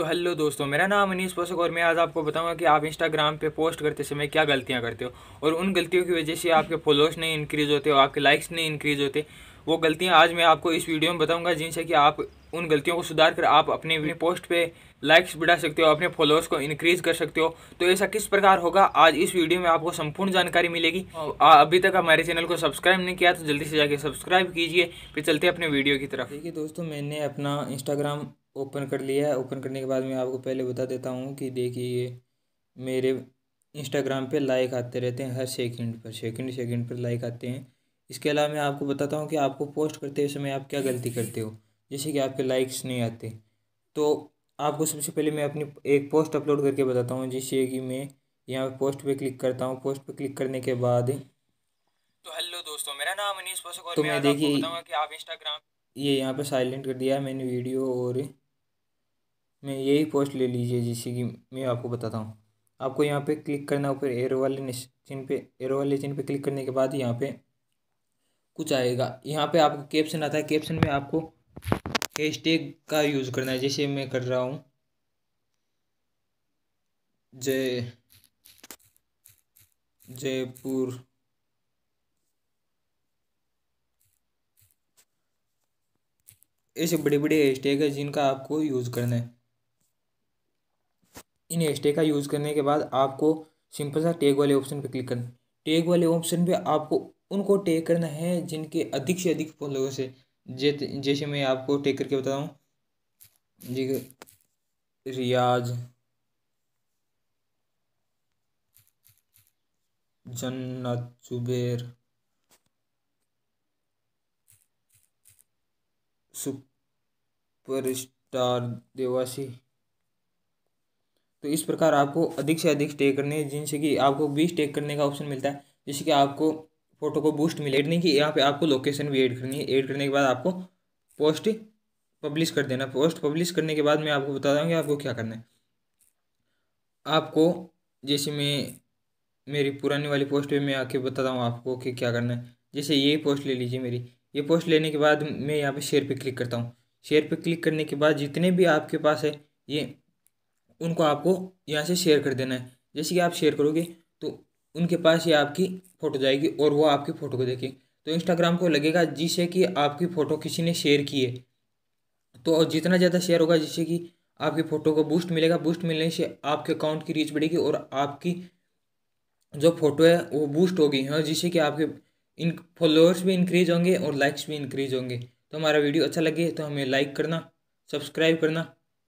तो हेलो दोस्तों, मेरा नाम अनीस पोषक और मैं आज आपको बताऊँगा कि आप इंस्टाग्राम पे पोस्ट करते समय क्या गलतियाँ करते हो और उन गलतियों की वजह से आपके फॉलोअर्स नहीं इंक्रीज होते और आपके लाइक्स नहीं इंक्रीज होते। वो गलतियाँ आज मैं आपको इस वीडियो में बताऊँगा जिनसे कि आप उन गलतियों को सुधार कर आप अपने पोस्ट पे लाइक्स बढ़ा सकते हो, अपने फॉलोअर्स को इंक्रीज कर सकते हो। तो ऐसा किस प्रकार होगा, आज इस वीडियो में आपको संपूर्ण जानकारी मिलेगी। अभी तक हमारे चैनल को सब्सक्राइब नहीं किया तो जल्दी से जाके सब्सक्राइब कीजिए, फिर चलते अपने वीडियो की तरफ़। देखिए दोस्तों, मैंने अपना इंस्टाग्राम ओपन कर लिया है। ओपन करने के बाद मैं आपको पहले बता देता हूँ कि देखिए मेरे इंस्टाग्राम पे लाइक आते रहते हैं हर सेकंड पर सेकंड सेकंड पर लाइक आते हैं। इसके अलावा मैं आपको बताता हूँ कि आपको पोस्ट करते समय आप क्या गलती करते हो जैसे कि आपके लाइक्स नहीं आते। तो आपको सबसे पहले मैं अपनी एक पोस्ट अपलोड करके बताता हूँ जिससे कि मैं यहाँ पे पोस्ट पे क्लिक करता हूँ। पोस्ट पे क्लिक करने के बाद तो हेलो दोस्तों मेरा नाम अनीस पोषक और तो मैं मैं देखिए कि आप इंस्टाग्राम ये यहाँ पे साइलेंट कर दिया है मैंने वीडियो और मैं यही पोस्ट ले लीजिए जिससे कि मैं आपको बताता हूँ। आपको यहाँ पे क्लिक करना ऊपर एरो वाले चिन्ह पे, एरो वाले चिन्ह पे क्लिक करने के बाद यहाँ पे कुछ आएगा। यहाँ पे आपको कैप्शन आता है। कैप्शन में आपको हैशटैग का यूज़ करना है। जैसे मैं कर रहा हूँ। जय, जयपुर। ऐसे बड़े बड़े हैशटैग है जिनका आपको यूज़ करना है। इन हैशटैग का यूज़ करने के बाद आपको सिंपल सा टैग वाले ऑप्शन पे क्लिक करना टैग वाले ऑप्शन पे आपको उनको टैग करना है जिनके अधिक से अधिक फॉलोअर्स है जैसे मैं आपको टैग करके बता रहा हूँ। जी, रियाज, जन्नत, जुबेर, सुपरस्टार, देवासी। तो इस प्रकार आपको अधिक से अधिक स्टे करने हैं, जिनसे कि आपको बीस टेक करने का ऑप्शन मिलता है। जिससे कि आपको फ़ोटो को बूस्ट मिले नहीं कि यहाँ पे आपको लोकेशन भी ऐड करनी है। ऐड करने के बाद आपको पोस्ट पब्लिश कर देना। पोस्ट पब्लिश करने के बाद मैं आपको बता दूँगी आपको क्या करना है। आपको जैसे मैं, मेरी पुरानी वाली पोस्ट पे मैं आके बताता हूँ आपको कि क्या करना है। जैसे ये पोस्ट ले लीजिए मेरी। ये पोस्ट लेने के बाद मैं यहाँ पे शेयर पे क्लिक करता हूँ। शेयर पे क्लिक करने के बाद जितने भी आपके पास है, ये उनको आपको यहाँ से शेयर कर देना है। जैसे कि आप शेयर करोगे तो उनके पास ये आपकी फ़ोटो जाएगी और वो आपकी फ़ोटो को देखें तो इंस्टाग्राम को लगेगा जिससे कि आपकी फ़ोटो किसी ने शेयर की है। तो जितना ज़्यादा शेयर होगा, जिससे कि आपकी फ़ोटो को बूस्ट मिलेगा बूस्ट मिलने से आपके अकाउंट की रीच बढ़ेगी और आपकी जो फ़ोटो है, वो बूस्ट होगी। हाँ जिससे कि आपके इन फॉलोअर्स भी इंक्रीज होंगे और लाइक्स भी इंक्रीज होंगे। तो हमारा वीडियो अच्छा लगे तो हमें लाइक करना सब्सक्राइब करना